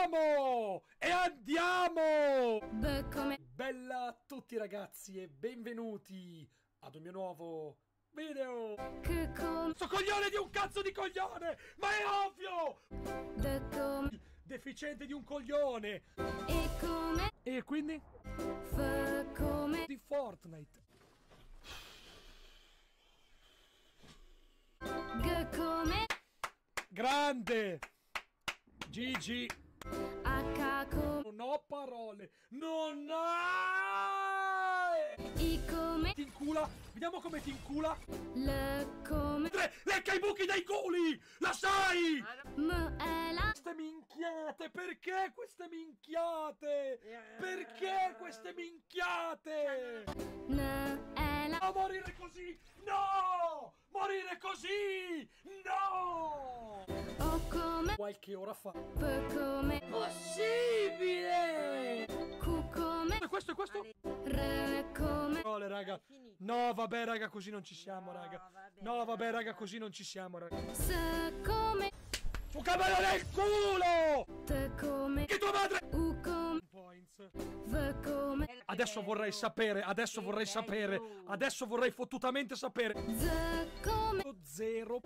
andiamo! E andiamo! Bella a tutti ragazzi e benvenuti ad un mio nuovo video! Sto coglione di un cazzo di coglione! Ma è ovvio! Deficiente di un coglione! E come E quindi? F come Di Fortnite! G come Grande! Gigi! Non ho parole! Non ho! I come Ti incula! Vediamo come ti incula! L come Tre! Lecca i buchi dai culi! La sai! M è la Queste minchiate! Perché queste minchiate? Perché queste minchiate? N è la A morire così! No! Morire così! No! Qualche ora fa. P come Possibile! Q come E questo e questo? R come No, le raga. No, vabbè, raga, così non ci siamo, raga. No, vabbè, raga, così non ci siamo, raga. S come Un cavallo nel culo! T come Che tua madre! U come Points. V come Adesso vorrei sapere, adesso vorrei sapere, adesso vorrei fottutamente sapere. Z come Zero.